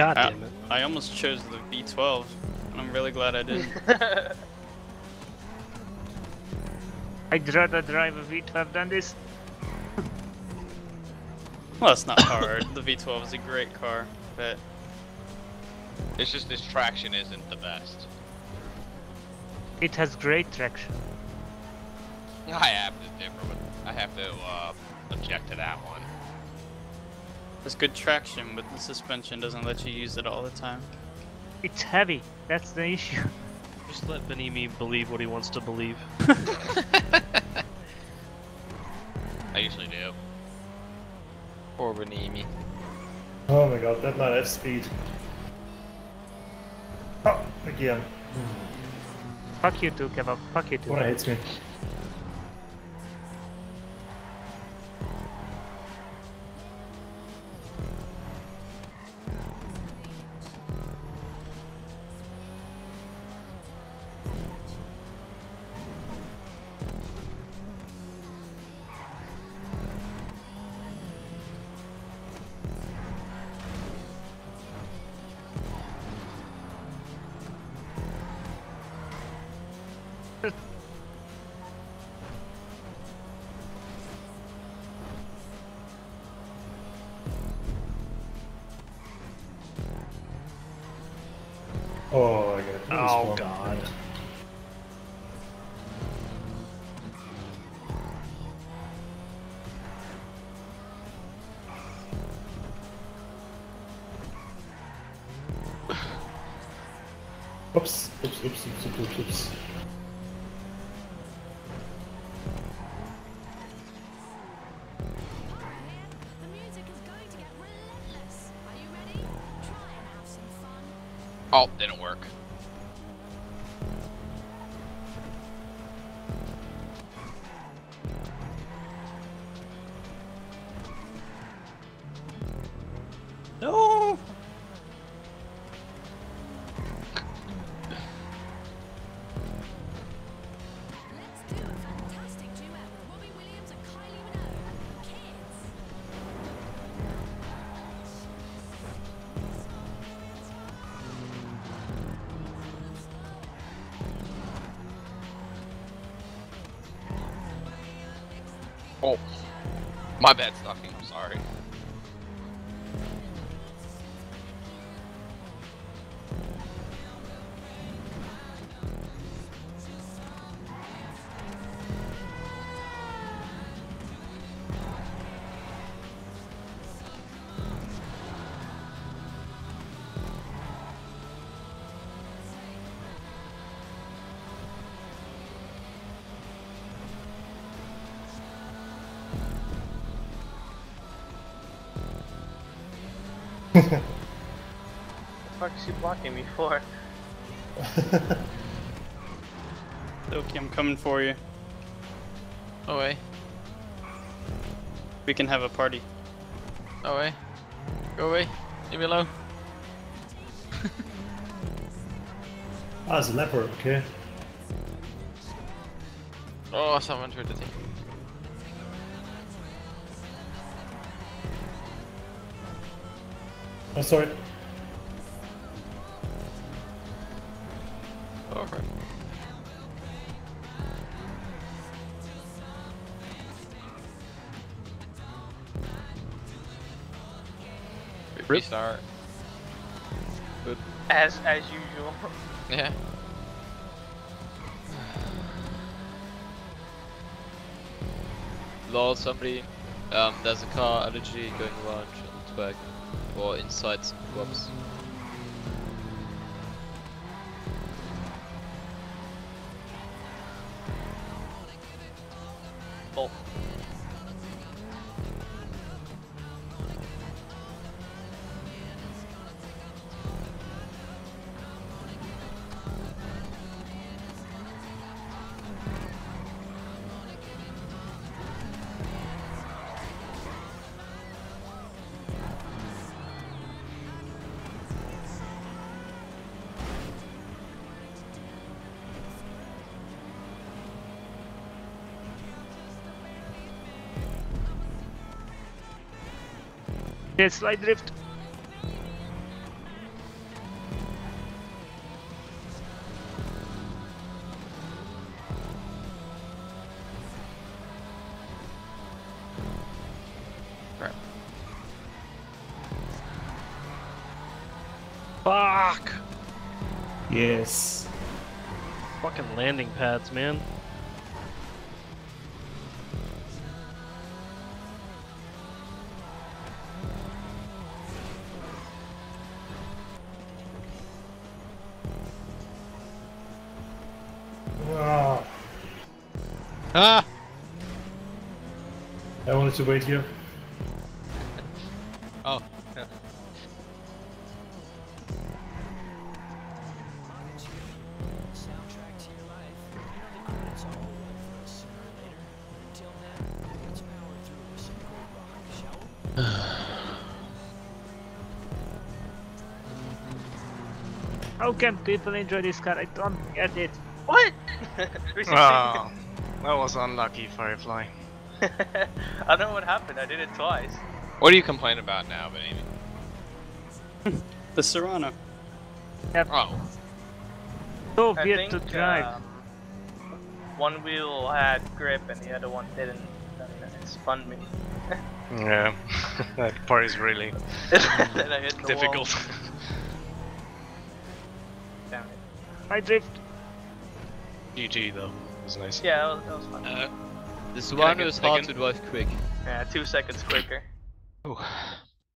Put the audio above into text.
God I, damn it. I almost chose the V12, and I'm really glad I did. I'd rather drive a V12 than this. well, it's not hard. the V12 is a great car, but It's just this traction isn't the best. It has great traction. I have to differ with. I have to uh, object to that one. It's good traction, but the suspension doesn't let you use it all the time. It's heavy. That's the issue. Just let Benimi believe what he wants to believe. I usually do. Poor Benimi. Oh my god, that man has speed. Oh, again. Fuck you too, Kebab. Fuck you too. One hits me. Oh, I got. Oh, God. Oops, oops, oops, oops, oops, oops, Oh, didn't work. Oh, my bad, Stuffy. I'm sorry. The fuck is she blocking me for? Okay, I'm coming for you. Away. We can have a party. Away. Go away. Leave me alone. Ah, it's a leopard, okay. Oh, someone tried to take. Oh, sorry. Crap. Restart. As as usual. Yeah. Lol, somebody, um, there's a car allergy going around on the back, or inside clubs. Oh. Okay, slide drift. Fuck! Yes. Fucking landing pads, man. Ah! I wanted to wait here. Oh. How can people enjoy this car? I don't get it. What? Oh, that was unlucky, Firefly. I don't know what happened. I did it twice. What do you complain about now, Benimi? The Serrano. Oh. So I weird think to drive. um, one wheel had grip and the other one didn't. And it spun me. Yeah, that part is really then I hit the difficult. Damn it. I drift. GG though, it was nice. Yeah, that was, that was fun. Uh, This one was a is hard to drive quick. yeah, two seconds quicker. Ooh.